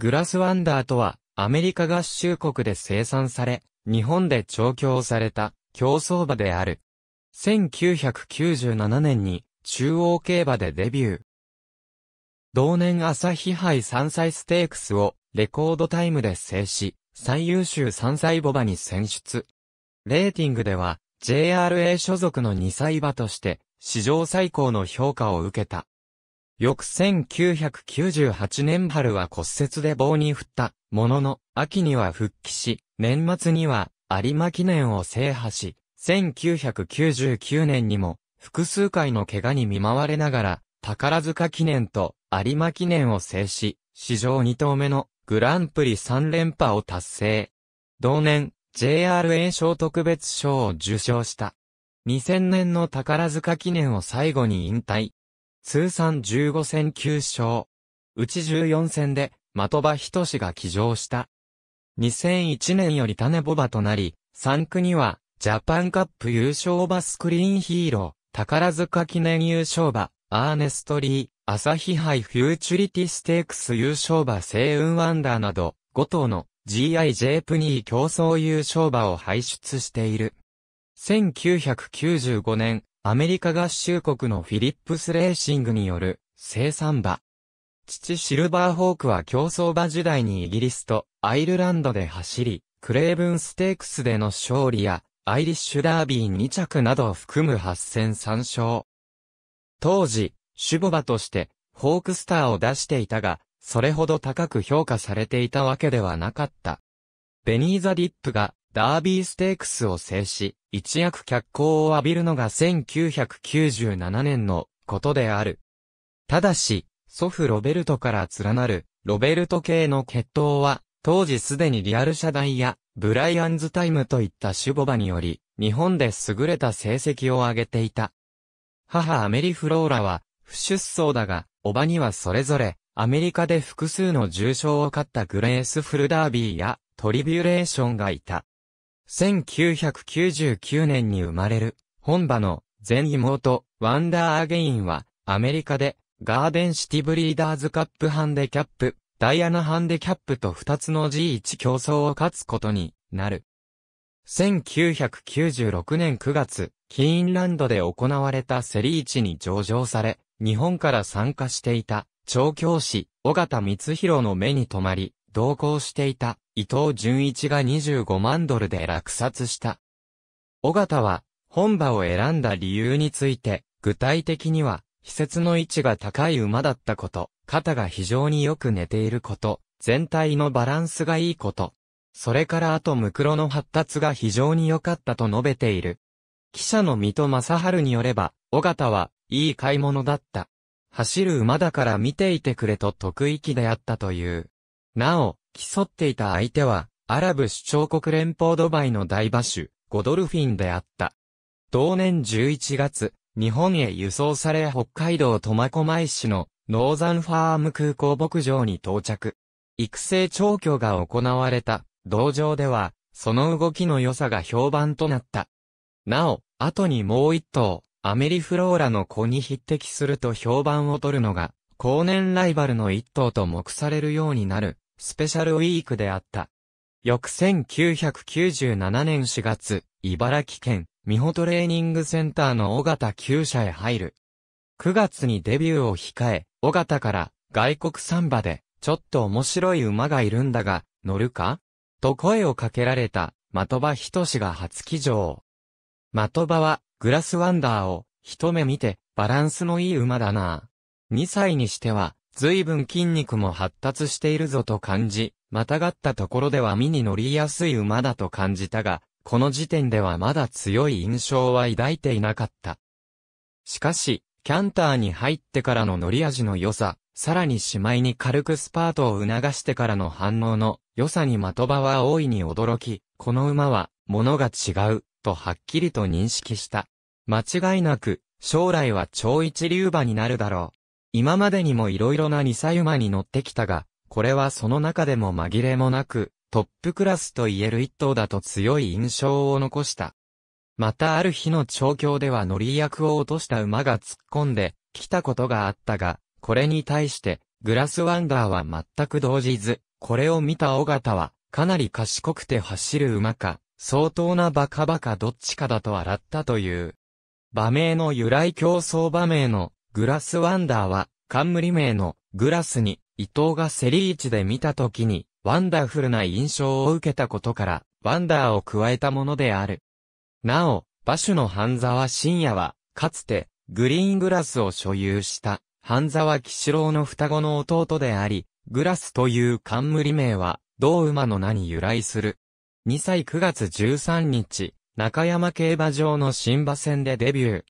グラスワンダーとは、アメリカ合衆国で生産され、日本で調教された競走馬である。1997年に中央競馬でデビュー。同年朝日杯3歳ステークスをレコードタイムで制し、最優秀3歳ボ馬に選出。レーティングでは、JRA 所属の2歳馬として、史上最高の評価を受けた。翌1998年春は骨折で棒に振ったものの、秋には復帰し、年末には有馬記念を制覇し、1999年にも複数回の怪我に見舞われながら、宝塚記念と有馬記念を制し、史上2頭目のグランプリ3連覇を達成。同年、JRA 賞特別賞を受賞した。2000年の宝塚記念を最後に引退。通算15戦9勝。うち14戦で、的場均が騎乗した。2001年より種牡馬となり、産駒には、ジャパンカップ優勝馬スクリーンヒーロー、宝塚記念優勝馬、アーネストリー、朝日杯フューチュリティステークス優勝馬セイウンワンダーなど、5頭の GIJ プニー競争優勝馬を輩出している。1995年、アメリカ合衆国のフィリップスレーシングによる生産馬。父シルバーホークは競走馬時代にイギリスとアイルランドで走り、クレーブンステークスでの勝利やアイリッシュダービー2着などを含む8戦3勝。当時、守護馬としてホークスターを出していたが、それほど高く評価されていたわけではなかった。ベニーザ・ディップがダービーステークスを制し、一躍脚光を浴びるのが1997年のことである。ただし、祖父ロベルトから連なる、ロベルト系の血統は、当時すでにリアル社大や、ブライアンズタイムといった守護馬により、日本で優れた成績を上げていた。母アメリフローラは、不出走だが、おばにはそれぞれ、アメリカで複数の重賞を勝ったグレースフルダービーや、トリビュレーションがいた。1999年に生まれる、本馬の全妹、ワンダーアゲインは、アメリカで、ガーデンシティブリーダーズカップハンデキャップ、ダイアナハンデキャップと2つの G1 競争を勝つことになる。1996年9月、キーンランドで行われたセリ市に上場され、日本から参加していた、調教師、尾形充弘の目に留まり、同行していた、伊東純一が25万ドルで落札した。尾形は、本馬を選んだ理由について、具体的には、施設の位置が高い馬だったこと、肩が非常によく寝ていること、全体のバランスがいいこと、それからあとムクロの発達が非常に良かったと述べている。記者の水戸正春によれば、尾形は、いい買い物だった。走る馬だから見ていてくれと得意気であったという。なお、競っていた相手は、アラブ首長国連邦ドバイの大馬主、ゴドルフィンであった。同年11月、日本へ輸送され北海道苫小牧市のノーザンファーム空港牧場に到着。育成調教が行われた道場では、その動きの良さが評判となった。なお、後にもう一頭、アメリフローラの子に匹敵すると評判を取るのが、後年ライバルの一頭と目されるようになる、スペシャルウィークであった。翌1997年4月、茨城県、美穂トレーニングセンターの尾形厩舎へ入る。9月にデビューを控え、尾形から外国サンバで、ちょっと面白い馬がいるんだが、乗るか？と声をかけられた、的場仁志が初騎乗。的場は、グラスワンダーを、一目見て、バランスのいい馬だな。2歳にしては、随分筋肉も発達しているぞと感じ、またがったところでは身に乗りやすい馬だと感じたが、この時点ではまだ強い印象は抱いていなかった。しかし、キャンターに入ってからの乗り味の良さ、さらにしまいに軽くスパートを促してからの反応の良さに的場は大いに驚き、この馬は、物が違う、とはっきりと認識した。間違いなく、将来は超一流馬になるだろう。今までにも色々な二歳馬に乗ってきたが、これはその中でも紛れもなく、トップクラスと言える一頭だと強い印象を残した。またある日の調教では乗り役を落とした馬が突っ込んできたことがあったが、これに対して、グラスワンダーは全く動じず、これを見た尾形は、かなり賢くて走る馬か、相当なバカ馬かどっちかだと笑ったという。馬名の由来競走馬名のグラスワンダーは、冠名のグラスに伊東がセリ市で見た時にワンダフルな印象を受けたことからワンダーを加えたものである。なお、馬主の半沢深也は、かつてグリーングラスを所有した半沢騎士郎の双子の弟であり、グラスという冠名は同馬の名に由来する。2歳9月13日、中山競馬場の新馬戦でデビュー。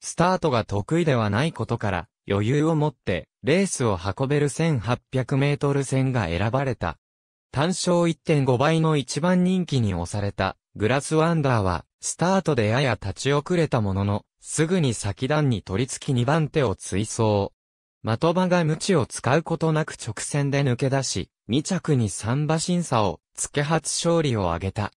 スタートが得意ではないことから、余裕を持ってレースを運べる1800メートル戦が選ばれた。単勝1.5倍の一番人気に押されたグラスワンダーは、スタートでやや立ち遅れたものの、すぐに先段に取り付き2番手を追走。的場が無知を使うことなく直線で抜け出し、2着に3馬審査を、付け初勝利を挙げた。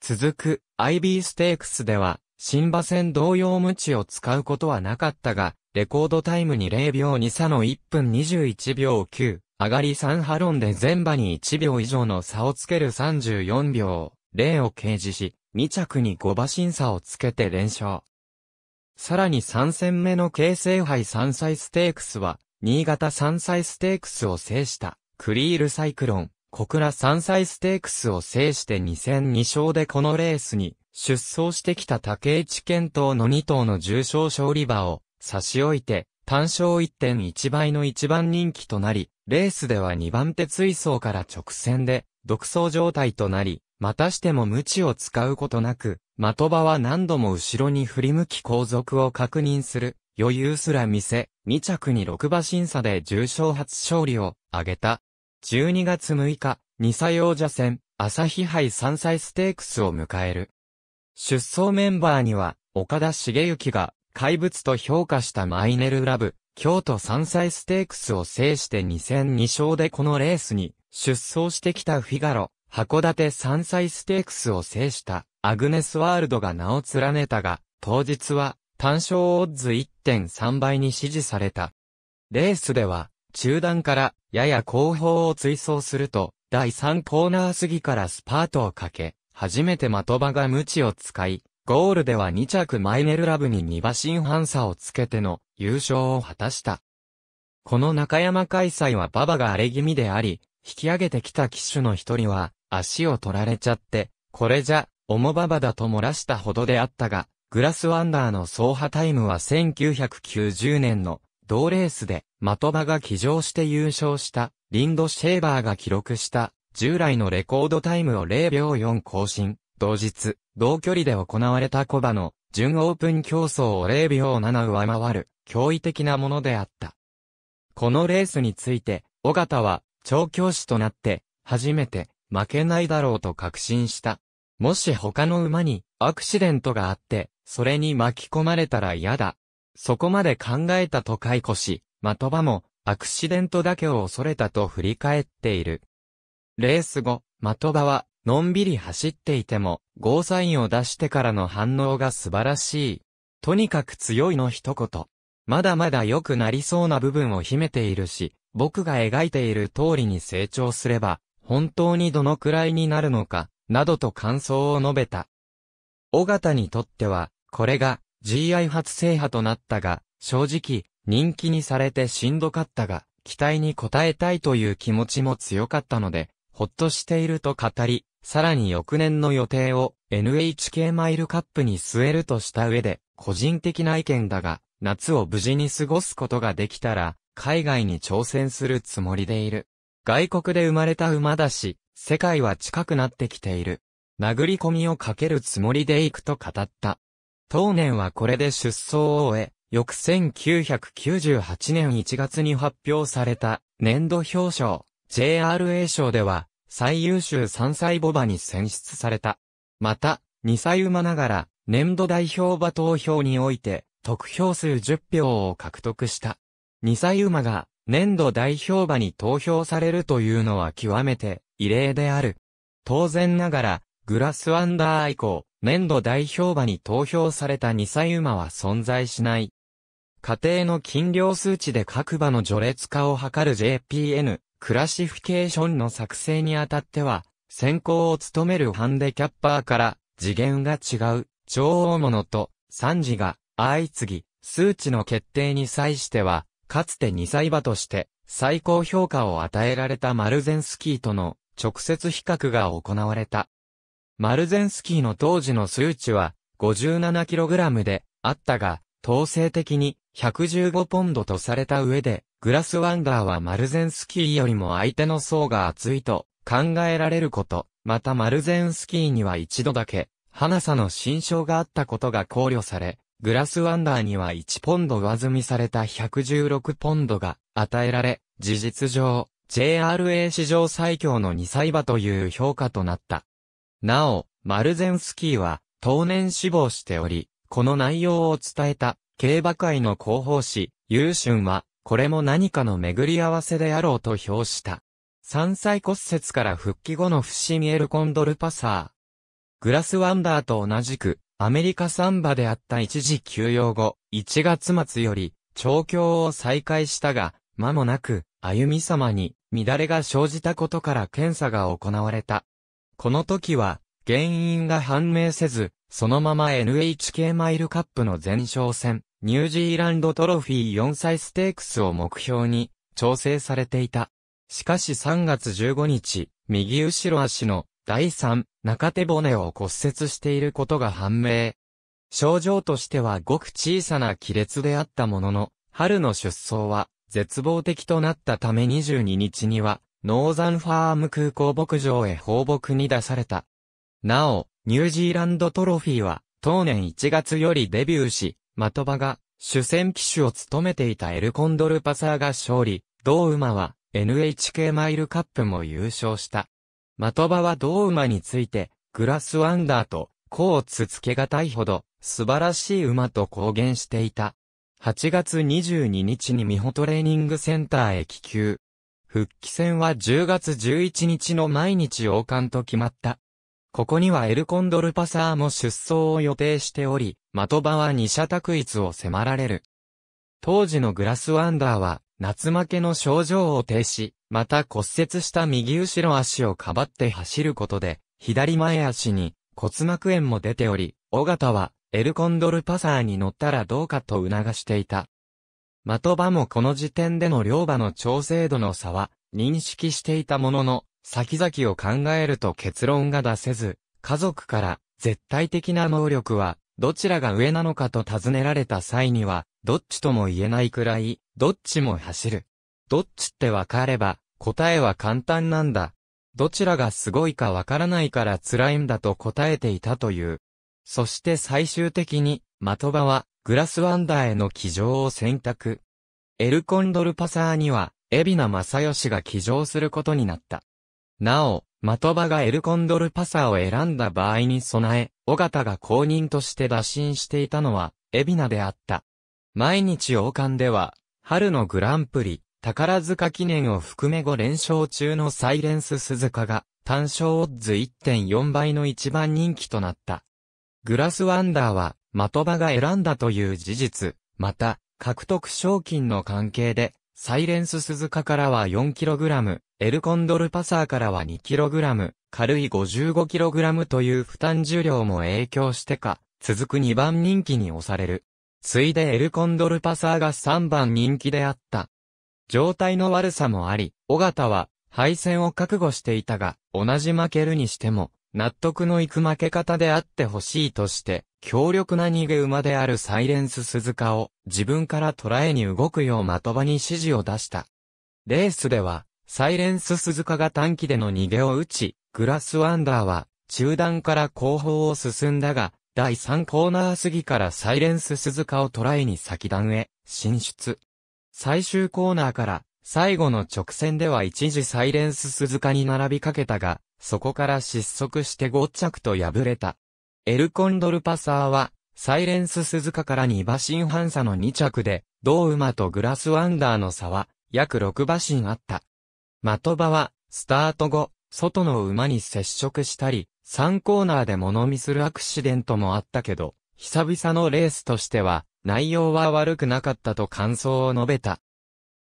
続く、IB ステークスでは、新馬戦同様無知を使うことはなかったが、レコードタイムに0秒2差の1分21秒9、上がり3ハロンで全馬に1秒以上の差をつける34秒0を掲示し、2着に5馬審査をつけて連勝。さらに3戦目の京成杯3歳ステークスは、新潟3歳ステークスを制した、クリールサイクロン、小倉3歳ステークスを制して2戦2勝でこのレースに、出走してきた竹内健闘の2頭の重賞勝利馬を差し置いて、単勝1.1倍の一番人気となり、レースでは2番手追走から直線で、独走状態となり、またしても無知を使うことなく、的場は何度も後ろに振り向き後続を確認する、余裕すら見せ、2着に6馬審査で重賞初勝利を挙げた。12月6日、二歳王者戦、朝日杯3歳ステークスを迎える。出走メンバーには、岡田茂之が怪物と評価したマイネルラブ、京都3歳ステークスを制して2戦2勝でこのレースに出走してきたフィガロ、函館3歳ステークスを制したアグネスワールドが名を連ねたが、当日は単勝オッズ1.3倍に支持された。レースでは、中段からやや後方を追走すると、第3コーナー過ぎからスパートをかけ、初めて的場が無知を使い、ゴールでは2着マイネルラブに2馬身半差をつけての優勝を果たした。この中山開催は馬場が荒れ気味であり、引き上げてきた騎手の一人は足を取られちゃって、これじゃ、重馬場だと漏らしたほどであったが、グラスワンダーの走破タイムは1990年の同レースで、的場が騎乗して優勝したリンド・シェーバーが記録した従来のレコードタイムを0秒4更新。同日、同距離で行われたコバの準オープン競争を0秒7上回る驚異的なものであった。このレースについて、尾形は調教師となって初めて負けないだろうと確信した。もし他の馬にアクシデントがあって、それに巻き込まれたら嫌だ。そこまで考えたと解雇し、的場もアクシデントだけを恐れたと振り返っている。レース後、的場は、のんびり走っていても、ゴーサインを出してからの反応が素晴らしい。とにかく強いの一言。まだまだ良くなりそうな部分を秘めているし、僕が描いている通りに成長すれば、本当にどのくらいになるのか、などと感想を述べた。尾形にとっては、これが GI 初制覇となったが、正直、人気にされてしんどかったが、期待に応えたいという気持ちも強かったので、ほっとしていると語り、さらに翌年の予定を NHK マイルカップに据えるとした上で、個人的な意見だが、夏を無事に過ごすことができたら、海外に挑戦するつもりでいる。外国で生まれた馬だし、世界は近くなってきている。殴り込みをかけるつもりで行くと語った。当年はこれで出走を終え、翌1998年1月に発表された年度表彰。JRA 賞では、最優秀3歳ボバに選出された。また、2歳馬ながら、年度代表馬投票において、得票数10票を獲得した。2歳馬が、年度代表馬に投票されるというのは極めて、異例である。当然ながら、グラスワンダー以降、年度代表馬に投票された2歳馬は存在しない。家庭の斤量数値で各馬の序列化を図る JPN、クラシフィケーションの作成にあたっては、先行を務めるハンデキャッパーから次元が違う超大物と惨事が相次ぎ、数値の決定に際しては、かつて2歳馬として最高評価を与えられたマルゼンスキーとの直接比較が行われた。マルゼンスキーの当時の数値は 57kg であったが、統制的に115ポンドとされた上で、グラスワンダーはマルゼンスキーよりも相手の層が厚いと考えられること、またマルゼンスキーには一度だけ、花さの新章があったことが考慮され、グラスワンダーには1ポンド上積みされた116ポンドが与えられ、事実上、JRA 史上最強の2歳馬という評価となった。なお、マルゼンスキーは、当年死亡しており、この内容を伝えた、競馬界の広報誌、優春は、これも何かの巡り合わせであろうと評した。3歳骨折から復帰後の不死ミエルコンドルパサー。グラスワンダーと同じく、アメリカサンバであった一時休養後、1月末より、調教を再開したが、間もなく、歩み様に、乱れが生じたことから検査が行われた。この時は、原因が判明せず、そのまま NHK マイルカップの前哨戦、ニュージーランドトロフィー4歳ステークスを目標に、調整されていた。しかし3月15日、右後ろ足の第3中手骨を骨折していることが判明。症状としてはごく小さな亀裂であったものの、春の出走は絶望的となったため22日には、ノーザンファーム空港牧場へ放牧に出された。なお、ニュージーランドトロフィーは、当年1月よりデビューし、的場が主戦騎手を務めていたエルコンドルパサーが勝利、同馬は NHK マイルカップも優勝した。的場は同馬について、グラスワンダーと、甲をつつけがたいほど、素晴らしい馬と公言していた。8月22日に美穂トレーニングセンターへ帰球。復帰戦は10月11日の毎日王冠と決まった。ここにはエルコンドルパサーも出走を予定しており、的場は二者択一を迫られる。当時のグラスワンダーは、夏負けの症状を停止、また骨折した右後ろ足をかばって走ることで、左前足に骨膜炎も出ており、尾形はエルコンドルパサーに乗ったらどうかと促していた。的場もこの時点での両馬の調整度の差は認識していたものの、先々を考えると結論が出せず、家族から絶対的な能力はどちらが上なのかと尋ねられた際には、どっちとも言えないくらい、どっちも走る。どっちってわかれば、答えは簡単なんだ。どちらがすごいかわからないから辛いんだと答えていたという。そして最終的に、的場は、グラスワンダーへの騎乗を選択。エルコンドルパサーには、海老名正義が騎乗することになった。なお、的場がエルコンドルパサーを選んだ場合に備え、尾形が公認として打診していたのは、海老名であった。毎日王冠では、春のグランプリ、宝塚記念を含め5連勝中のサイレンス鈴鹿が単勝オッズ1.4倍の一番人気となった。グラスワンダーは的場が選んだという事実、また獲得賞金の関係でサイレンス鈴鹿からは 4kg、エルコンドルパサーからは 2kg、軽い 55kg という負担重量も影響してか、続く2番人気に押される。ついでエルコンドルパサーが3番人気であった。状態の悪さもあり、尾形は敗戦を覚悟していたが、同じ負けるにしても、納得のいく負け方であってほしいとして、強力な逃げ馬であるサイレンス鈴鹿を自分から捉えに動くよう的場に指示を出した。レースでは、サイレンス鈴鹿が短期での逃げを打ち、グラスワンダーは中段から後方を進んだが、第3コーナー過ぎからサイレンス鈴鹿を捉えに先段へ進出。最終コーナーから最後の直線では一時サイレンス鈴鹿に並びかけたが、そこから失速して5着と敗れた。エルコンドルパサーは、サイレンス鈴鹿から2馬身半差の2着で、同馬とグラスワンダーの差は、約6馬身あった。的場は、スタート後、外の馬に接触したり、3コーナーで物見するアクシデントもあったけど、久々のレースとしては、内容は悪くなかったと感想を述べた。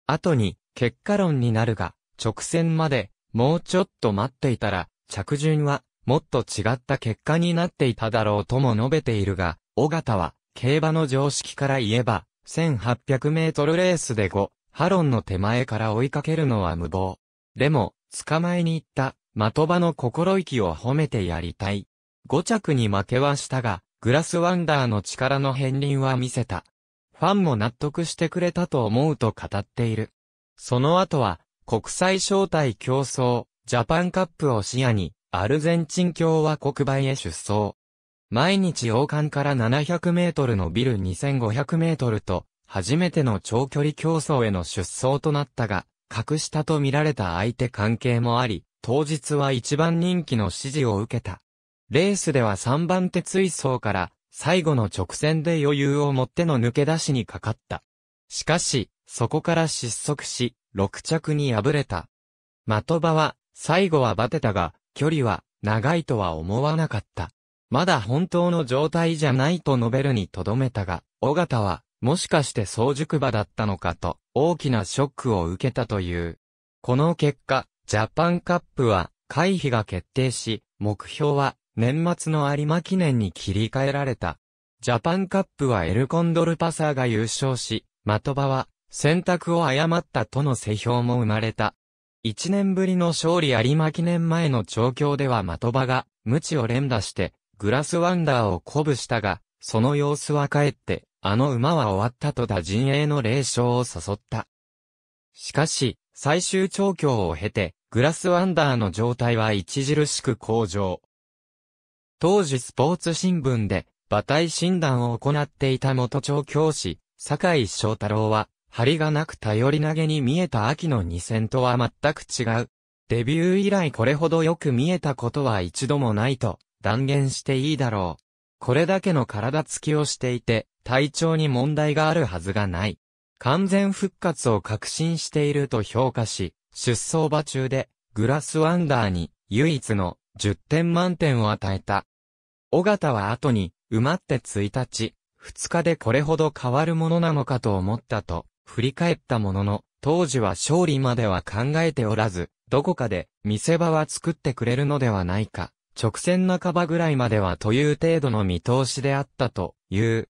後に、結果論になるが、直線まで、もうちょっと待っていたら、着順は、もっと違った結果になっていただろうとも述べているが、尾形は、競馬の常識から言えば、1800メートルレースで5、ハロンの手前から追いかけるのは無謀。でも、捕まえに行った、的場の心意気を褒めてやりたい。5着に負けはしたが、グラスワンダーの力の片鱗は見せた。ファンも納得してくれたと思うと語っている。その後は、国際招待競争、ジャパンカップを視野に、アルゼンチン共和国売へ出走。毎日王冠から700メートルのビル2500メートルと、初めての長距離競争への出走となったが、格下と見られた相手関係もあり、当日は一番人気の支持を受けた。レースでは3番手追走から最後の直線で余裕を持っての抜け出しにかかった。しかし、そこから失速し、6着に敗れた。的場は、最後はバテたが、距離は、長いとは思わなかった。まだ本当の状態じゃないと述べるにとどめたが、尾形は、もしかして早熟馬だったのかと、大きなショックを受けたという。この結果、ジャパンカップは、回避が決定し、目標は、年末の有馬記念に切り替えられた。ジャパンカップはエルコンドルパサーが優勝し、的場は選択を誤ったとの世評も生まれた。一年ぶりの勝利有馬記念前の調教では的場が無知を連打してグラスワンダーを鼓舞したが、その様子は帰って、あの馬は終わったと打陣営の霊障を誘った。しかし、最終調教を経て、グラスワンダーの状態は著しく向上。当時スポーツ新聞で馬体診断を行っていた元調教師、坂井翔太郎は、張りがなく頼り投げに見えた秋の2戦とは全く違う。デビュー以来これほどよく見えたことは一度もないと断言していいだろう。これだけの体つきをしていて、体調に問題があるはずがない。完全復活を確信していると評価し、出走馬中で、グラスワンダーに唯一の10点満点を与えた。尾形は後に、埋まって1日、2日でこれほど変わるものなのかと思ったと、振り返ったものの、当時は勝利までは考えておらず、どこかで見せ場は作ってくれるのではないか、直線半ばぐらいまではという程度の見通しであったという。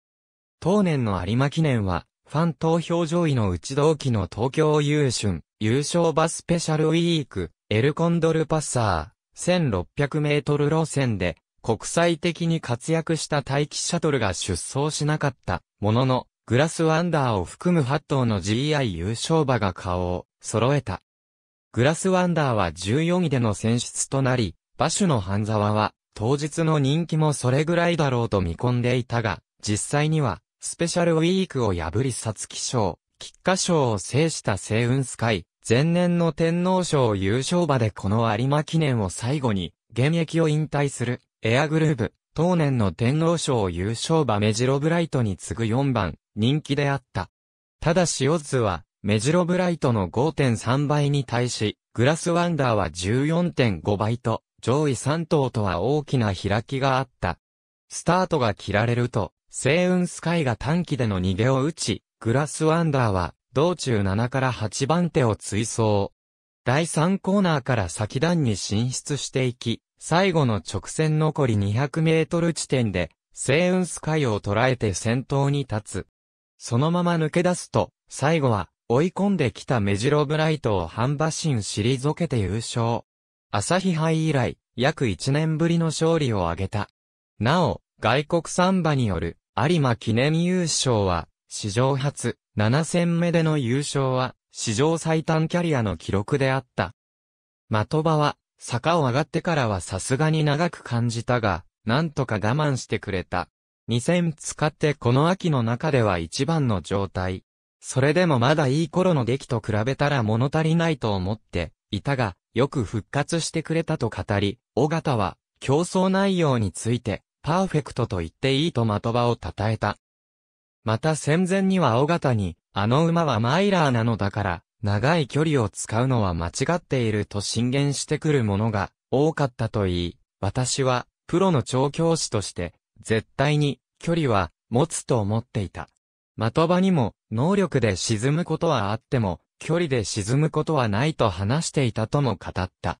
当年の有馬記念は、ファン投票上位の内同期の東京優春、優勝馬スペシャルウィーク、エルコンドルパッサー、1600メートル路線で、国際的に活躍した待機シャトルが出走しなかったものの、グラスワンダーを含む8頭の GI 優勝馬が顔を揃えた。グラスワンダーは14位での選出となり、馬主の半沢は当日の人気もそれぐらいだろうと見込んでいたが、実際にはスペシャルウィークを破り皐月賞、菊花賞を制した星雲スカイ、前年の天皇賞優勝馬でこの有馬記念を最後に現役を引退するエアグルーヴ、当年の天皇賞優勝馬メジロブライトに次ぐ4番、人気であった。ただしオッズは、メジロブライトの5.3倍に対し、グラスワンダーは14.5倍と、上位3頭とは大きな開きがあった。スタートが切られると、星雲スカイが短期での逃げを打ち、グラスワンダーは、道中7から8番手を追走。第3コーナーから先段に進出していき、最後の直線残り200メートル地点で、星雲スカイを捉えて先頭に立つ。そのまま抜け出すと、最後は、追い込んできたメジロブライトを半馬身退けて優勝。朝日杯以来、約1年ぶりの勝利を挙げた。なお、外国サ馬による、有馬記念優勝は、史上初、7戦目での優勝は、史上最短キャリアの記録であった。的場は、坂を上がってからはさすがに長く感じたが、なんとか我慢してくれた。2000使ってこの秋の中では一番の状態。それでもまだいい頃の出来と比べたら物足りないと思っていたが、よく復活してくれたと語り、尾形は競争内容についてパーフェクトと言っていいと的場を称えた。また戦前には尾形に、あの馬はマイラーなのだから、長い距離を使うのは間違っていると進言してくるものが多かったといい、私はプロの調教師として絶対に距離は持つと思っていた。的場にも能力で沈むことはあっても距離で沈むことはないと話していたとも語った。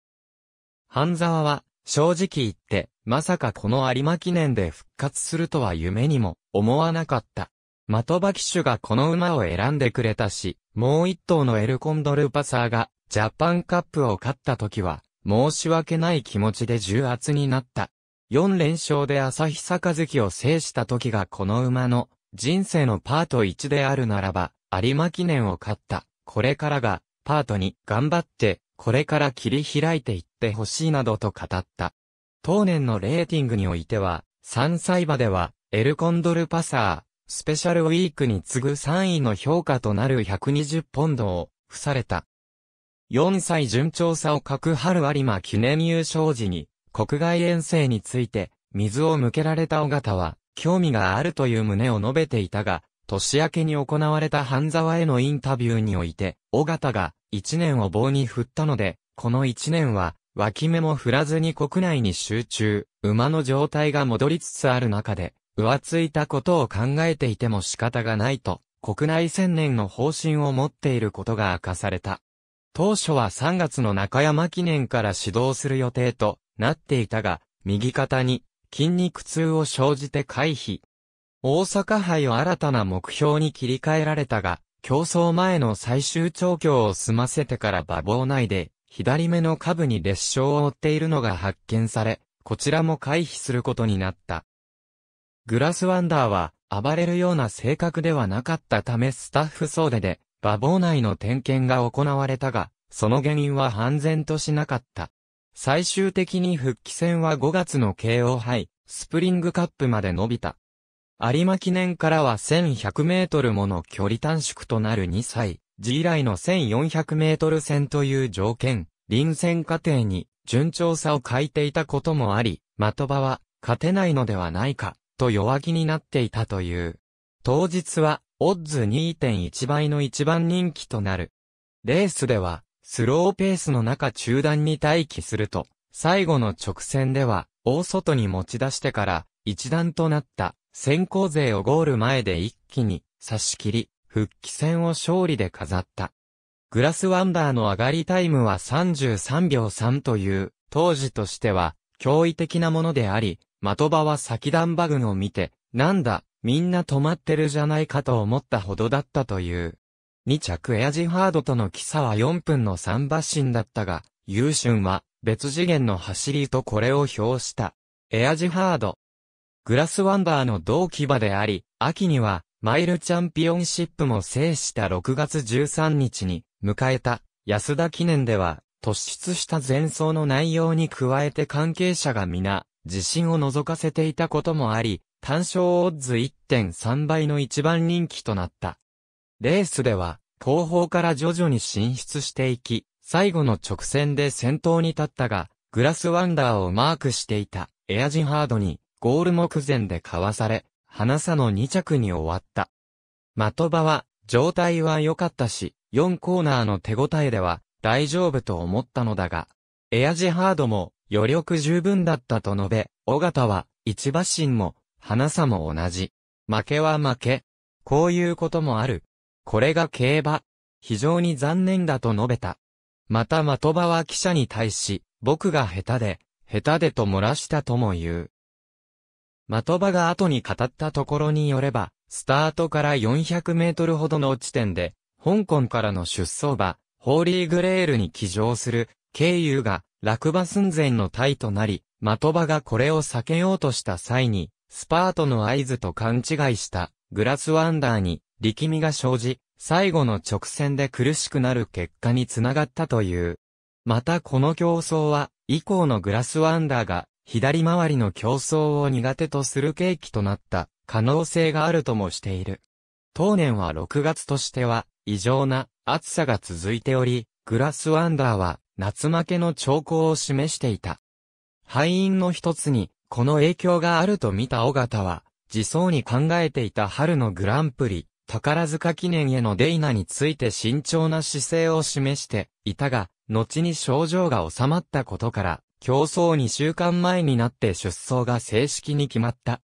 半沢は、正直言って、まさかこの有馬記念で復活するとは夢にも思わなかった。的場騎手がこの馬を選んでくれたし、もう一頭のエルコンドルパサーがジャパンカップを勝った時は、申し訳ない気持ちで重圧になった。4連勝で朝日坂月を制した時がこの馬の人生のパート1であるならば、有馬記念を勝った。これからが、パートに頑張って、これから切り開いていってほしいなどと語った。当年のレーティングにおいては、3歳馬では、エルコンドルパサー、スペシャルウィークに次ぐ3位の評価となる120ポンドを付された。4歳順調さを欠く春有馬記念優勝時に、国外遠征について、水を向けられた尾形は、興味があるという旨を述べていたが、年明けに行われた半沢へのインタビューにおいて、尾形が、1年を棒に振ったので、この1年は、脇目も振らずに国内に集中、馬の状態が戻りつつある中で、浮ついたことを考えていても仕方がないと、国内千年の方針を持っていることが明かされた。当初は3月の中山記念から指導する予定となっていたが、右肩に筋肉痛を生じて回避。大阪杯を新たな目標に切り替えられたが、競争前の最終調教を済ませてから馬房内で、左目の下部に裂傷を負っているのが発見され、こちらも回避することになった。グラスワンダーは暴れるような性格ではなかったためスタッフ総出で馬房内の点検が行われたが、その原因は判然としなかった。最終的に復帰戦は5月の KO 杯、スプリングカップまで伸びた。有馬記念からは1100メートルもの距離短縮となる2歳、時以来の1400メートル戦という条件、臨戦過程に順調さを欠いていたこともあり、的場は勝てないのではないか、と弱気になっていたという。当日は、オッズ2.1倍の一番人気となる。レースでは、スローペースの中中段に待機すると、最後の直線では、大外に持ち出してから、一段となった先行勢をゴール前で一気に差し切り、復帰戦を勝利で飾った。グラスワンダーの上がりタイムは33秒3という、当時としては、驚異的なものであり、的場は先段バグを見て、なんだ、みんな止まってるじゃないかと思ったほどだったという。2着エアジハードとの記差は4分の3馬身だったが、優春は別次元の走りとこれを表した。エアジハード。グラスワンダーの同騎馬であり、秋にはマイルチャンピオンシップも制した6月13日に迎えた安田記念では突出した前走の内容に加えて関係者が皆自信を覗かせていたこともあり、単勝オッズ1.3倍の一番人気となった。レースでは、後方から徐々に進出していき、最後の直線で先頭に立ったが、グラスワンダーをマークしていたエアジハードにゴール目前でかわされ、花差の2着に終わった。的場は状態は良かったし、4コーナーの手応えでは大丈夫と思ったのだが、エアジハードも余力十分だったと述べ、尾形は、一馬身も、花さも同じ。負けは負け。こういうこともある。これが競馬。非常に残念だと述べた。また的場は記者に対し、僕が下手で、下手でと漏らしたとも言う。的場が後に語ったところによれば、スタートから400メートルほどの地点で、香港からの出走馬、ホーリーグレールに騎乗する、経由が、落馬寸前のタイとなり、的場がこれを避けようとした際に、スパートの合図と勘違いしたグラスワンダーに力みが生じ、最後の直線で苦しくなる結果につながったという。またこの競争は、以降のグラスワンダーが左回りの競争を苦手とする契機となった可能性があるともしている。当年は6月としては異常な暑さが続いており、グラスワンダーは夏負けの兆候を示していた。敗因の一つに、この影響があると見た尾形は、自走に考えていた春のグランプリ、宝塚記念へのデイナについて慎重な姿勢を示していたが、後に症状が収まったことから、競争2週間前になって出走が正式に決まった。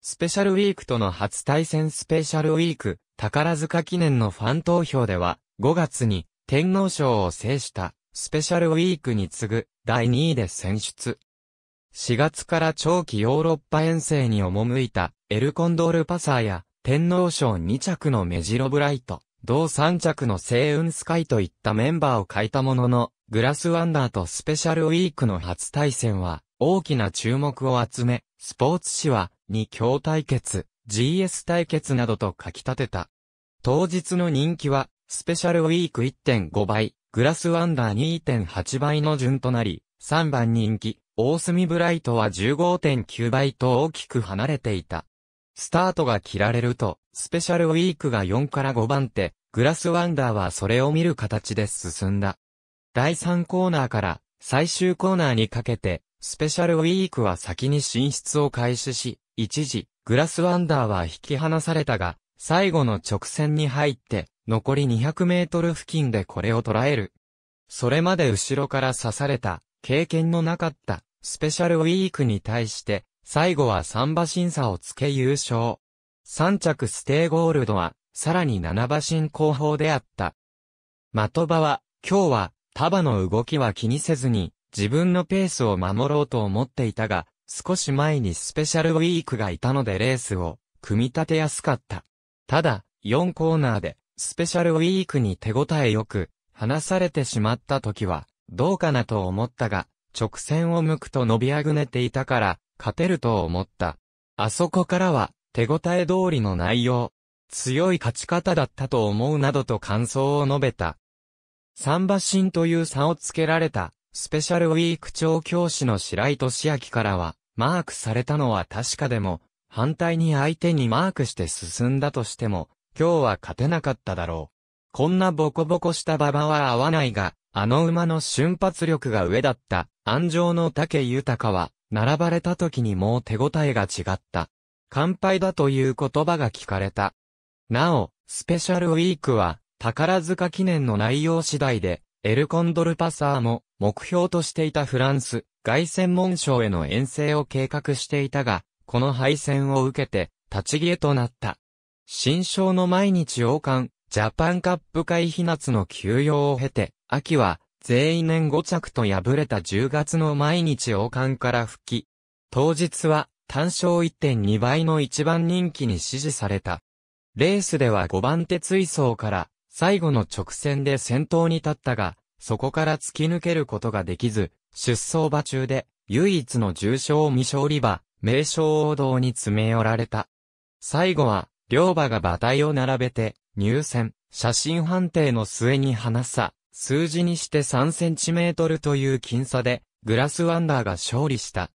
スペシャルウィークとの初対戦スペシャルウィーク、宝塚記念のファン投票では、5月に天皇賞を制したスペシャルウィークに次ぐ第2位で選出。4月から長期ヨーロッパ遠征に赴いたエルコンドールパサーや天皇賞2着のメジロブライト、同3着の星雲スカイといったメンバーを書いたものの、グラスワンダーとスペシャルウィークの初対戦は大きな注目を集め、スポーツ紙は2強対決、GS 対決などと書き立てた。当日の人気は、スペシャルウィーク1.5倍、グラスワンダー2.8倍の順となり、3番人気、オースミブライトは15.9倍と大きく離れていた。スタートが切られると、スペシャルウィークが4から5番手、グラスワンダーはそれを見る形で進んだ。第3コーナーから最終コーナーにかけて、スペシャルウィークは先に進出を開始し、一時、グラスワンダーは引き離されたが、最後の直線に入って、残り200メートル付近でこれを捉える。それまで後ろから刺された、経験のなかった、スペシャルウィークに対して、最後は3馬審査をつけ優勝。3着ステーゴールドは、さらに7馬身後方であった。的場は、今日は、束の動きは気にせずに、自分のペースを守ろうと思っていたが、少し前にスペシャルウィークがいたのでレースを組み立てやすかった。ただ、4コーナーでスペシャルウィークに手応えよく離されてしまった時はどうかなと思ったが、直線を向くと伸びあぐねていたから勝てると思った。あそこからは手応え通りの内容、強い勝ち方だったと思うなどと感想を述べた。三馬身という差をつけられたスペシャルウィーク調教師の白井俊明からは、マークされたのは確かでも、反対に相手にマークして進んだとしても、今日は勝てなかっただろう。こんなボコボコした馬場は合わないが、あの馬の瞬発力が上だった、安城の竹豊は、並ばれた時にもう手応えが違った。乾杯だという言葉が聞かれた。なお、スペシャルウィークは、宝塚記念の内容次第で、エルコンドルパサーも目標としていたフランス、外専門省への遠征を計画していたが、この敗戦を受けて立ち消えとなった。新章の毎日王冠、ジャパンカップ会飛夏の休養を経て、秋は全員年5着と敗れた10月の毎日王冠から復帰。当日は単勝1.2倍の一番人気に支持された。レースでは5番手追走から最後の直線で先頭に立ったが、そこから突き抜けることができず、出走馬中で唯一の重賞未勝利馬、名称王道に詰め寄られた。最後は、両馬が馬体を並べて、入線、写真判定の末に離さ、数字にして3センチメートルという僅差で、グラスワンダーが勝利した。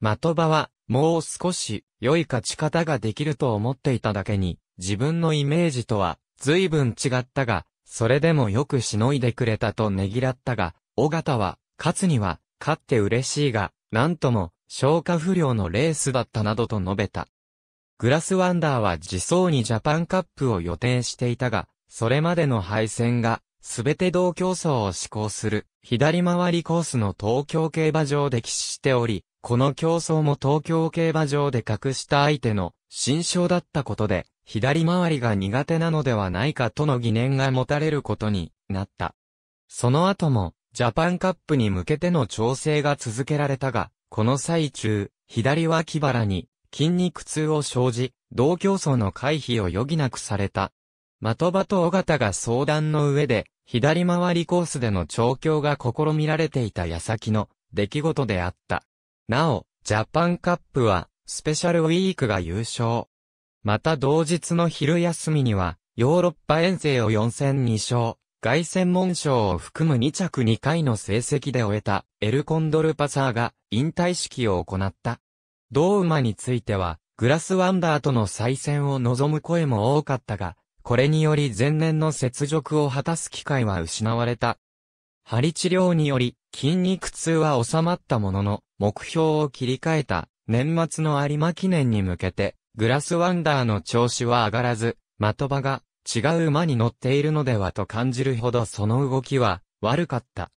的場は、もう少し良い勝ち方ができると思っていただけに、自分のイメージとは随分違ったが、それでもよくしのいでくれたとねぎらったが、尾形は、勝つには、勝って嬉しいが、なんとも、消化不良のレースだったなどと述べた。グラスワンダーは自走にジャパンカップを予定していたが、それまでの敗戦が、すべて同競争を施行する、左回りコースの東京競馬場で騎士しており、この競争も東京競馬場で隠した相手の新章だったことで、左回りが苦手なのではないかとの疑念が持たれることになった。その後も、ジャパンカップに向けての調整が続けられたが、この最中、左脇腹に筋肉痛を生じ、同競争の回避を余儀なくされた。的場と尾形が相談の上で、左回りコースでの調教が試みられていた矢先の出来事であった。なお、ジャパンカップは、スペシャルウィークが優勝。また同日の昼休みには、ヨーロッパ遠征を4戦2勝、外専門賞を含む2着2回の成績で終えた、エルコンドルパサーが引退式を行った。同馬については、グラスワンダーとの再戦を望む声も多かったが、これにより前年の雪辱を果たす機会は失われた。針治療により筋肉痛は収まったものの、目標を切り替えた年末の有馬記念に向けて、グラスワンダーの調子は上がらず、的場が違う馬に乗っているのではと感じるほどその動きは悪かった。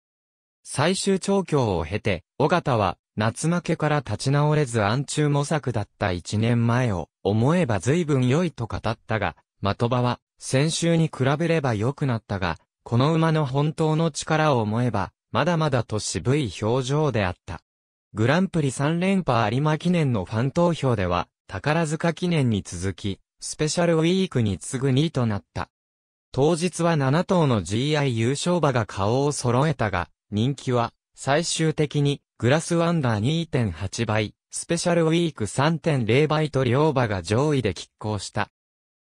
最終調教を経て、尾形は夏負けから立ち直れず暗中模索だった一年前を思えば随分良いと語ったが、的場は先週に比べれば良くなったが、この馬の本当の力を思えば、まだまだと渋い表情であった。グランプリ3連覇有馬記念のファン投票では、宝塚記念に続き、スペシャルウィークに次ぐ2位となった。当日は7頭の GI 優勝馬が顔を揃えたが、人気は最終的にグラスワンダー2.8倍、スペシャルウィーク3.0倍と両馬が上位で拮抗した。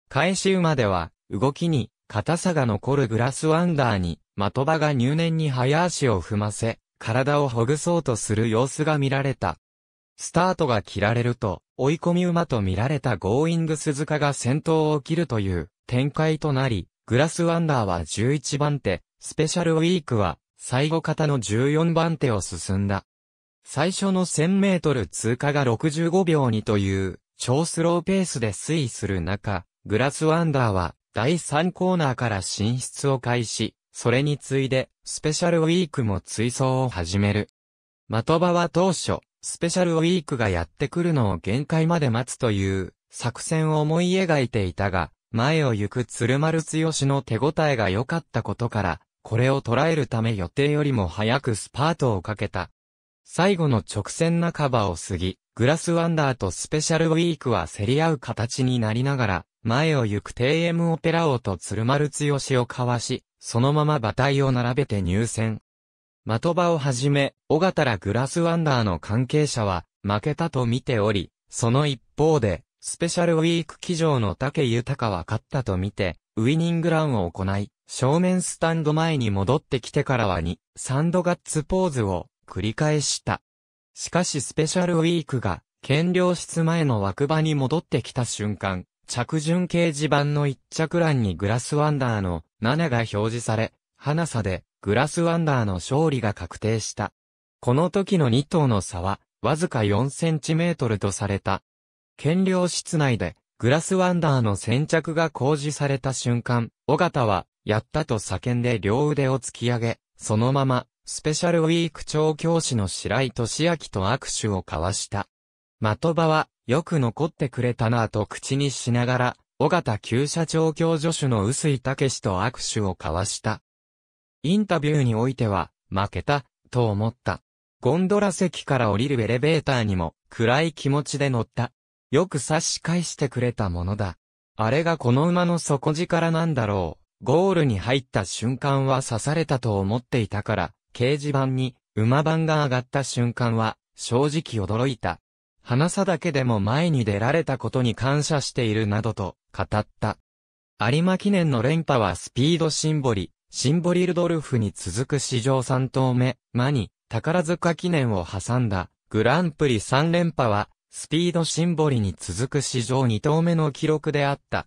返し馬では、動きに硬さが残るグラスワンダーに、的場が入念に早足を踏ませ、体をほぐそうとする様子が見られた。スタートが切られると、追い込み馬と見られたゴーイング鈴鹿が先頭を切るという展開となり、グラスワンダーは11番手、スペシャルウィークは最後型の14番手を進んだ。最初の1000メートル通過が65秒にという超スローペースで推移する中、グラスワンダーは第3コーナーから進出を開始、それに次いでスペシャルウィークも追走を始める。的場は当初、スペシャルウィークがやってくるのを限界まで待つという作戦を思い描いていたが、前を行く鶴丸剛の手応えが良かったことから、これを捉えるため予定よりも早くスパートをかけた。最後の直線半ばを過ぎ、グラスワンダーとスペシャルウィークは競り合う形になりながら、前を行く TM オペラ王と鶴丸剛をかわし、そのまま馬体を並べて入線。的場をはじめ、小型らグラスワンダーの関係者は、負けたと見ており、その一方で、スペシャルウィーク騎乗の竹豊は勝ったと見て、ウィニングランを行い、正面スタンド前に戻ってきてからは2、サンドガッツポーズを繰り返した。しかしスペシャルウィークが、検量室前の枠場に戻ってきた瞬間、着順掲示板の一着欄にグラスワンダーの7が表示され、花差でグラスワンダーの勝利が確定した。この時の2頭の差は、わずか4センチメートルとされた。検量室内で、グラスワンダーの先着が公示された瞬間、尾形は、やったと叫んで両腕を突き上げ、そのまま、スペシャルウィーク調教師の白井俊明と握手を交わした。的場は、よく残ってくれたなぁと口にしながら、尾形旧社調教助手の臼井武と握手を交わした。インタビューにおいては、負けた、と思った。ゴンドラ席から降りるエレベーターにも、暗い気持ちで乗った。よく差し返してくれたものだ。あれがこの馬の底力なんだろう。ゴールに入った瞬間は刺されたと思っていたから、掲示板に馬番が上がった瞬間は、正直驚いた。花さだけでも前に出られたことに感謝しているなどと語った。有馬記念の連覇はスピードシンボリ、シンボリルドルフに続く史上3頭目、マニ、宝塚記念を挟んだ、グランプリ3連覇は、スピードシンボリに続く史上2頭目の記録であった。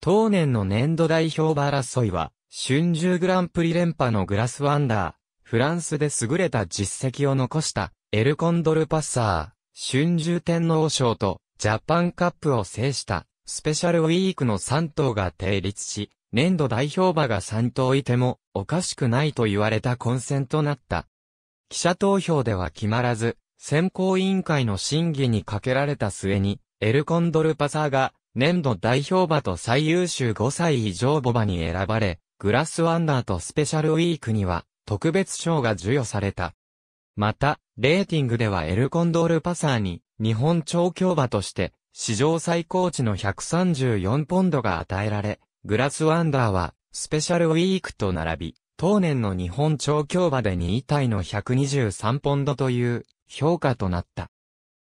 当年の年度代表馬争いは、春秋グランプリ連覇のグラスワンダー、フランスで優れた実績を残した、エルコンドルパッサー、春秋天皇賞と、ジャパンカップを制した、スペシャルウィークの3頭が定立し、年度代表馬が3頭いてもおかしくないと言われた混戦となった。記者投票では決まらず、選考委員会の審議にかけられた末に、エルコンドルパサーが年度代表馬と最優秀5歳以上ボ馬に選ばれ、グラスワンダーとスペシャルウィークには特別賞が授与された。また、レーティングではエルコンドールパサーに日本調教馬として史上最高値の134ポンドが与えられ、グラスワンダーは、スペシャルウィークと並び、当年の日本調教馬で2位タイの123ポンドという評価となった。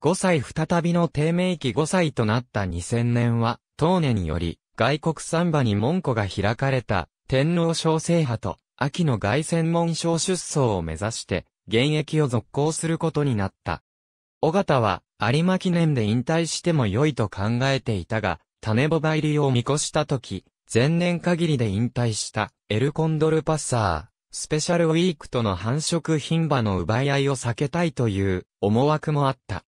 5歳再びの低迷期5歳となった2000年は、当年により、外国産馬に門戸が開かれた天皇賞制覇と、秋の外専門賞出走を目指して、現役を続行することになった。尾形は、有馬記念で引退しても良いと考えていたが、種ボバ入りを見越したとき、前年限りで引退したエルコンドルパッサー、スペシャルウィークとの繁殖牝馬の奪い合いを避けたいという思惑もあった。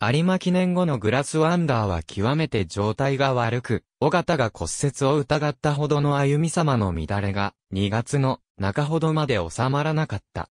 有馬記念後のグラスワンダーは極めて状態が悪く、尾形が骨折を疑ったほどの歩み様の乱れが2月の中ほどまで収まらなかった。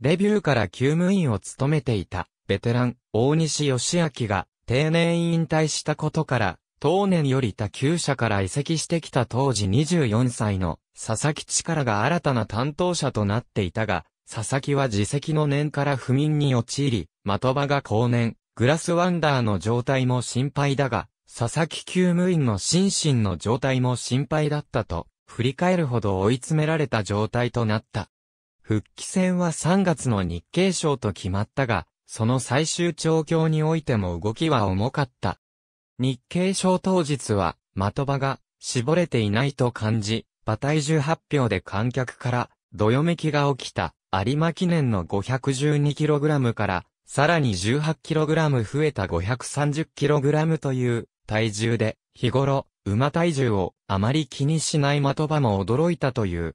レビューから厩務員を務めていたベテラン大西義明が定年引退したことから当年より他厩舎から移籍してきた当時24歳の佐々木力が新たな担当者となっていたが、佐々木は自責の念から不眠に陥り、的場が後年、グラスワンダーの状態も心配だが、佐々木救務員の心身の状態も心配だったと、振り返るほど追い詰められた状態となった。復帰戦は3月の日経賞と決まったが、その最終調教においても動きは重かった。日経賞当日は、的場が絞れていないと感じ、馬体重発表で観客から、どよめきが起きた、有馬記念の 512kg から、さらに 18kg 増えた 530kg という体重で、日頃、馬体重をあまり気にしない的場も驚いたという。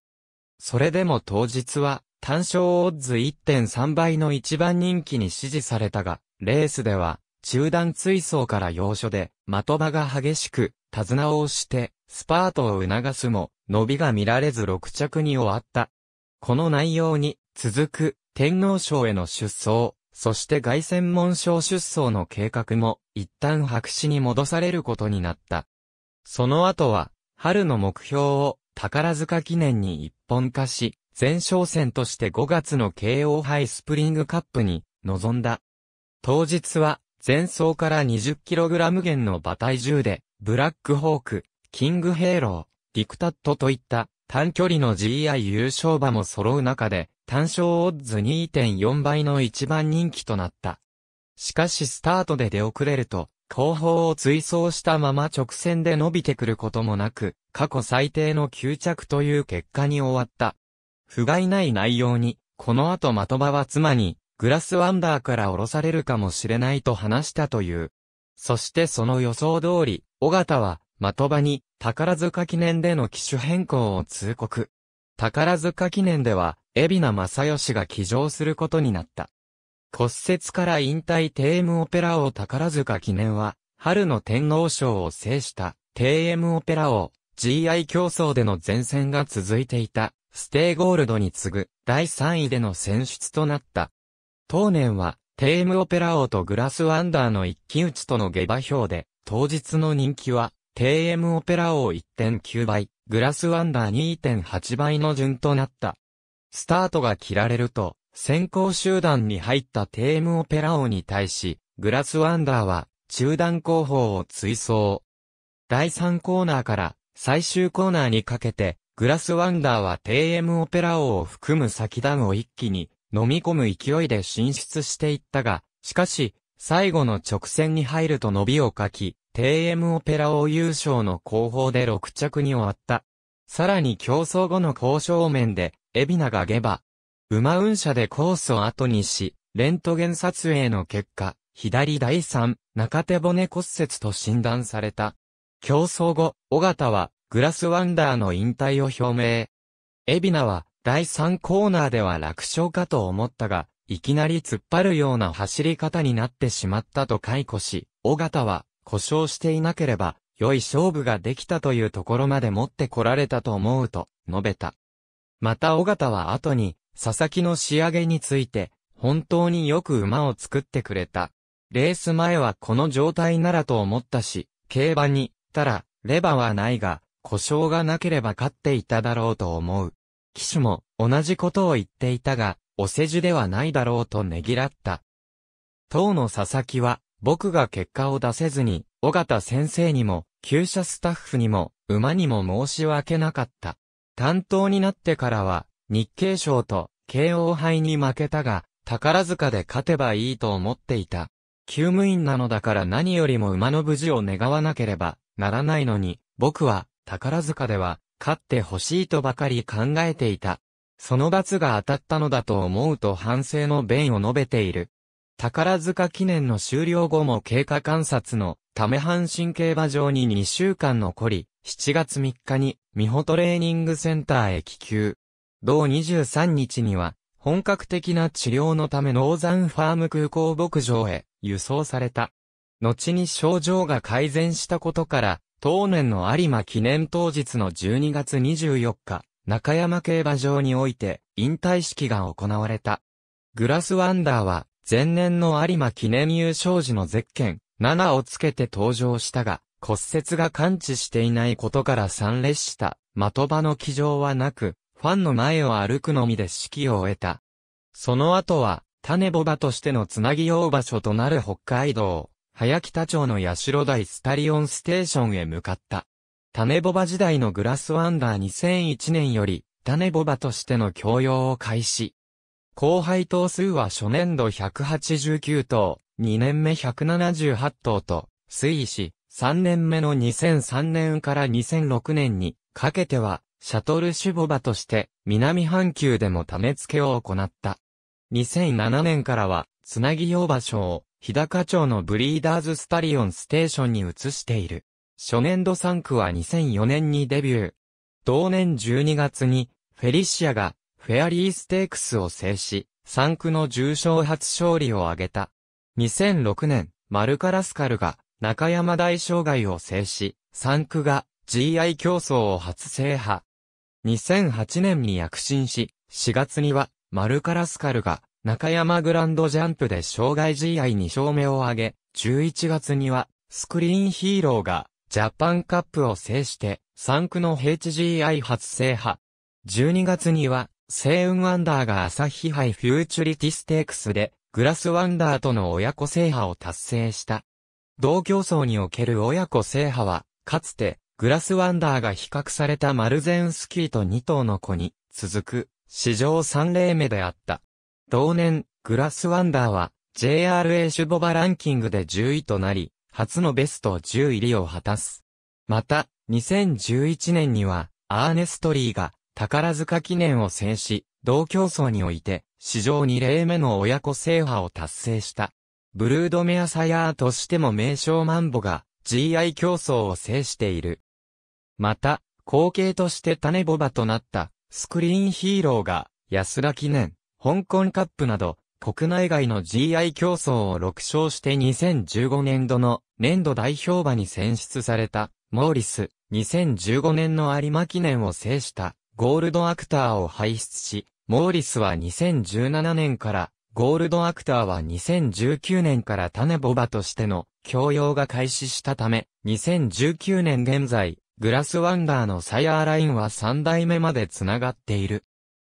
それでも当日は、単勝オッズ1.3倍の一番人気に支持されたが、レースでは、中段追走から要所で、的場が激しく、手綱を押して、スパートを促すも、伸びが見られず6着に終わった。この内容に、続く、天皇賞への出走、そして凱旋門賞出走の計画も、一旦白紙に戻されることになった。その後は、春の目標を宝塚記念に一本化し、前哨戦として5月の慶応杯スプリングカップに臨んだ。当日は、前走から 20kg 減の馬体重で、ブラックホーク、キングヘイロー、ディクタットといった短距離の GI 優勝馬も揃う中で、単勝オッズ2.4倍の一番人気となった。しかしスタートで出遅れると、後方を追走したまま直線で伸びてくることもなく、過去最低の9着という結果に終わった。不甲斐ない内容に、この後的場は妻に、グラスワンダーから降ろされるかもしれないと話したという。そしてその予想通り、尾形は、的場に、宝塚記念での機種変更を通告。宝塚記念では、海老名正義が騎乗することになった。骨折から引退テームオペラ王宝塚記念は、春の天皇賞を制したテームオペラ王 GI 競争での前線が続いていたステーゴールドに次ぐ第3位での選出となった。当年はテームオペラ王とグラスワンダーの一騎打ちとの下馬評で当日の人気は TM オペラ王1.9倍、グラスワンダー2.8倍の順となった。スタートが切られると、先行集団に入った TM オペラ王に対し、グラスワンダーは中段後方を追走。第3コーナーから最終コーナーにかけて、グラスワンダーは TM オペラ王を含む先段を一気に飲み込む勢いで進出していったが、しかし、最後の直線に入ると伸びを書き、TM オペラ王優勝の後方で6着に終わった。さらに競争後の交渉面で、海老名が下馬。馬運車でコースを後にし、レントゲン撮影の結果、左第3、中手骨骨折と診断された。競争後、尾形は、グラスワンダーの引退を表明。海老名は、第3コーナーでは楽勝かと思ったが、いきなり突っ張るような走り方になってしまったと解雇し、尾形は、故障していなければ、良い勝負ができたというところまで持ってこられたと思うと、述べた。また尾形は後に、佐々木の仕上げについて、本当によく馬を作ってくれた。レース前はこの状態ならと思ったし、競馬に、たら、レバはないが、故障がなければ勝っていただろうと思う。騎手も同じことを言っていたが、お世辞ではないだろうとねぎらった。当の佐々木は、僕が結果を出せずに、尾形先生にも、厩舎スタッフにも、馬にも申し訳なかった。担当になってからは、日経賞と、慶応杯に負けたが、宝塚で勝てばいいと思っていた。厩務員なのだから何よりも馬の無事を願わなければならないのに、僕は宝塚では勝ってほしいとばかり考えていた。その罰が当たったのだと思うと反省の弁を述べている。宝塚記念の終了後も経過観察のため阪神競馬場に2週間残り、7月3日に、美穂トレーニングセンターへ帰級。同23日には、本格的な治療のためノーザンファーム空港牧場へ輸送された。後に症状が改善したことから、当年の有馬記念当日の12月24日、中山競馬場において引退式が行われた。グラスワンダーは前年の有馬記念優勝時のゼッケン7をつけて登場したが、骨折が完治していないことから参列した、的場の騎乗はなく、ファンの前を歩くのみで指揮を終えた。その後は、種ボバとしてのつなぎ用場所となる北海道、早北町の八代台スタリオンステーションへ向かった。種ボバ時代のグラスワンダー2001年より、種ボバとしての教養を開始。後輩頭数は初年度189頭、2年目178頭と推移し、3年目の2003年から2006年にかけては、シャトルシュボバとして南半球でも種付けを行った。2007年からは、つなぎ用場所を、日高町のブリーダーズスタリオンステーションに移している。初年度3区は2004年にデビュー。同年12月に、フェリシアが、フェアリーステークスを制し、3区の重賞初勝利を挙げた。2006年、マルカラスカルが、中山大障害を制し、3区が、GI 競争を初制覇。2008年に躍進し、4月には、マルカラスカルが、中山グランドジャンプで障害 GI に勝目を挙げ、11月には、スクリーンヒーローが、ジャパンカップを制して、3区の HGI 初制覇。12月には、セ運ワンダーが朝日杯フューチュリティステークスで、グラスワンダーとの親子制覇を達成した。同競争における親子制覇は、かつて、グラスワンダーが比較されたマルゼンスキーと2頭の子に、続く、史上3例目であった。同年、グラスワンダーは、JRA シュボバランキングで10位となり、初のベスト10入りを果たす。また、2011年には、アーネストリーが、宝塚記念を制し、同競争において、史上2例目の親子制覇を達成した。ブルードメアサヤーとしても名称マンボが GI 競争を制している。また、後継として種ボバとなったスクリーンヒーローが安田記念、香港カップなど国内外の GI 競争を6勝して2015年度の年度代表馬に選出されたモーリス、2015年の有馬記念を制したゴールドアクターを輩出し、モーリスは2017年からゴールドアクターは2019年から種ボバとしての供用が開始したため、2019年現在、グラスワンダーのサイヤーラインは3代目まで繋がっている。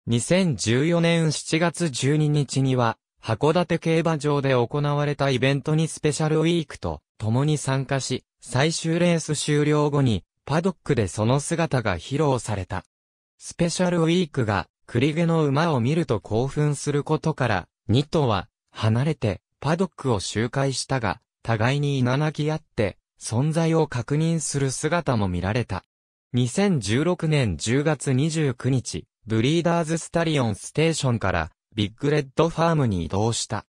2014年7月12日には、函館競馬場で行われたイベントにスペシャルウィークと共に参加し、最終レース終了後に、パドックでその姿が披露された。スペシャルウィークが、栗毛の馬を見ると興奮することから、2頭は、離れて、パドックを周回したが、互いに稲泣き合って、存在を確認する姿も見られた。2016年10月29日、ブリーダーズスタリオンステーションから、ビッグレッドファームに移動した。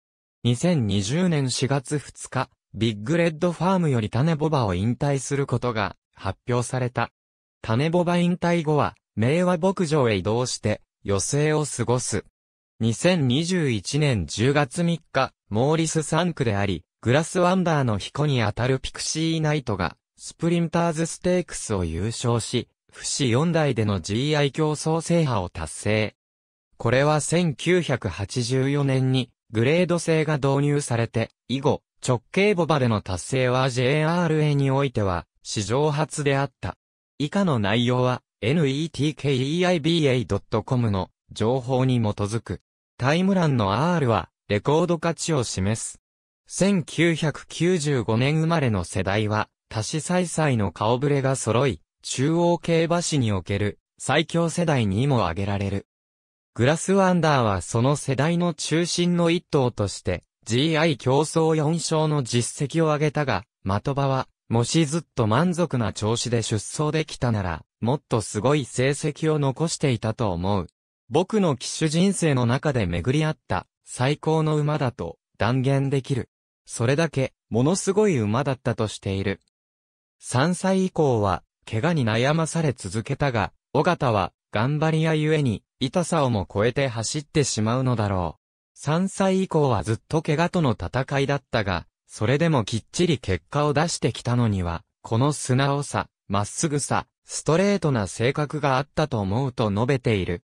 2020年4月2日、ビッグレッドファームより種牡馬を引退することが発表された。種牡馬引退後は、明和牧場へ移動して、余生を過ごす。2021年10月3日、モーリス産駒であり、グラスワンダーの彦にあたるピクシーナイトが、スプリンターズステークスを優勝し、不死4代での GI 競争制覇を達成。これは1984年にグレード制が導入されて、以後、直径ボバでの達成は JRA においては史上初であった。以下の内容は netkeiba.com の情報に基づく。タイム欄の R は、レコード価値を示す。1995年生まれの世代は、多子再々の顔ぶれが揃い、中央競馬史における最強世代にも挙げられる。グラスワンダーはその世代の中心の一頭として、GI 競争4勝の実績を挙げたが、的場は、もしずっと満足な調子で出走できたなら、もっとすごい成績を残していたと思う。僕の騎手人生の中で巡り合った最高の馬だと断言できる。それだけ、ものすごい馬だったとしている。3歳以降は、怪我に悩まされ続けたが、尾形は、頑張り屋ゆえに、痛さをも超えて走ってしまうのだろう。3歳以降はずっと怪我との戦いだったが、それでもきっちり結果を出してきたのには、この素直さ、まっすぐさ、ストレートな性格があったと思うと述べている。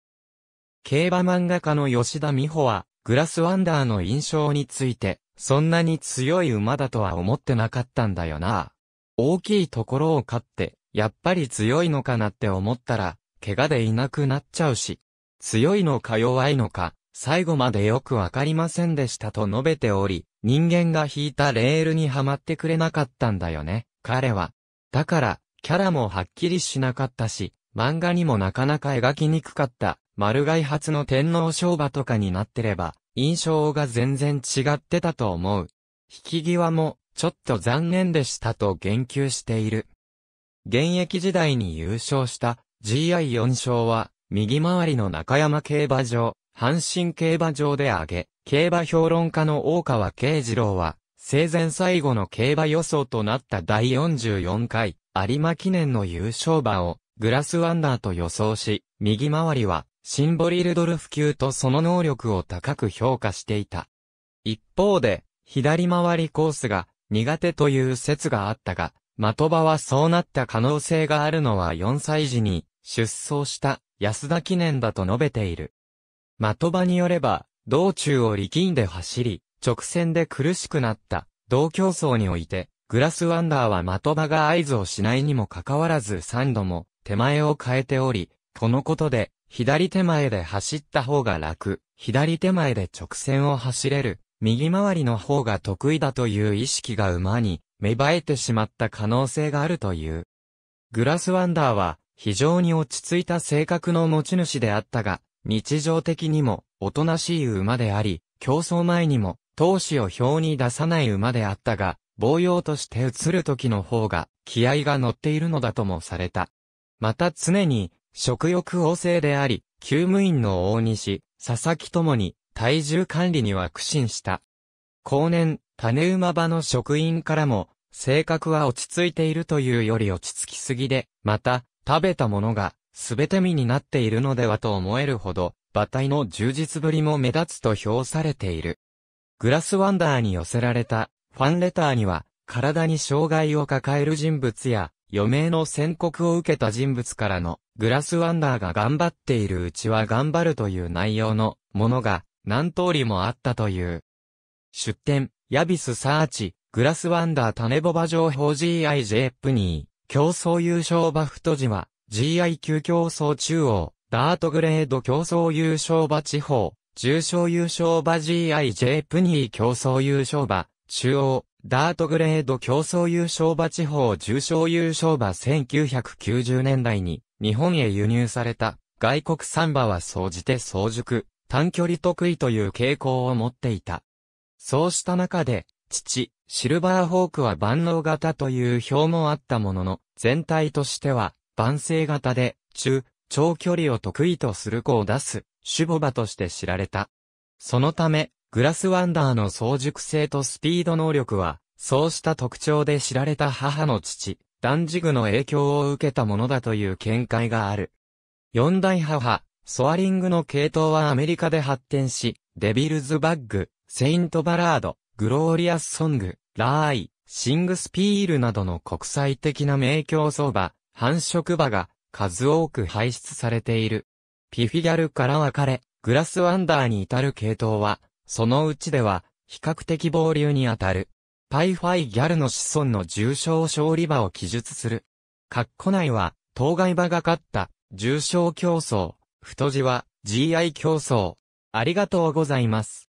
競馬漫画家の吉田美穂は、グラスワンダーの印象について、そんなに強い馬だとは思ってなかったんだよな。大きいところを勝って、やっぱり強いのかなって思ったら、怪我でいなくなっちゃうし、強いのか弱いのか、最後までよくわかりませんでしたと述べており、人間が引いたレールにはまってくれなかったんだよね、彼は。だから、キャラもはっきりしなかったし、漫画にもなかなか描きにくかった、丸外発の天皇賞馬とかになってれば、印象が全然違ってたと思う。引き際も、ちょっと残念でしたと言及している。現役時代に優勝した GI4 勝は、右回りの中山競馬場、阪神競馬場で挙げ、競馬評論家の大川慶次郎は、生前最後の競馬予想となった第44回、有馬記念の優勝馬を、グラスワンダーと予想し、右回りは、シンボリルドルフ級とその能力を高く評価していた。一方で、左回りコースが苦手という説があったが、的場はそうなった可能性があるのは4歳児に出走した安田記念だと述べている。的場によれば、道中を力んで走り、直線で苦しくなった同競争において、グラスワンダーは的場が合図をしないにもかかわらず3度も手前を変えており、このことで左手前で走った方が楽、左手前で直線を走れる、右回りの方が得意だという意識が馬に芽生えてしまった可能性があるという。グラスワンダーは非常に落ち着いた性格の持ち主であったが、日常的にもおとなしい馬であり、競争前にも闘志を表に出さない馬であったが、防用として移る時の方が気合が乗っているのだともされた。また常に食欲旺盛であり、厩務員の大西、佐々木ともに体重管理には苦心した。後年、種馬場の職員からも、性格は落ち着いているというより落ち着きすぎで、また、食べたものが、すべて身になっているのではと思えるほど、馬体の充実ぶりも目立つと評されている。グラスワンダーに寄せられたファンレターには、体に障害を抱える人物や、余命の宣告を受けた人物からの、グラスワンダーが頑張っているうちは頑張るという内容のものが何通りもあったという。出展、ヤビスサーチ、グラスワンダー種ボバ情報 GIJ プニー、競争優勝バフトジは、GI 級競争中央、ダートグレード競争優勝馬地方、重賞優勝馬 GIJ プニー競争優勝馬、中央、ダートグレード競争優勝馬地方重賞優勝馬1990年代に日本へ輸入された外国産馬は総じて早熟、短距離得意という傾向を持っていた。そうした中で、父、シルバーホークは万能型という表もあったものの、全体としては、万世型で、中、長距離を得意とする子を出す、守護馬として知られた。そのため、グラスワンダーの早熟性とスピード能力は、そうした特徴で知られた母の父、ダンジグの影響を受けたものだという見解がある。四代母、ソアリングの系統はアメリカで発展し、デビルズバッグ、セイントバラード、グローリアスソング、ラーイ、シングスピールなどの国際的な名競走馬、繁殖馬が数多く輩出されている。パイファイギャルから分かれ、グラスワンダーに至る系統は、そのうちでは、比較的傍流にあたる。パイファイギャルの子孫の重賞勝利馬を記述する。括弧内は、当該馬が勝った、重症競争、太字は、GI 競争。ありがとうございます。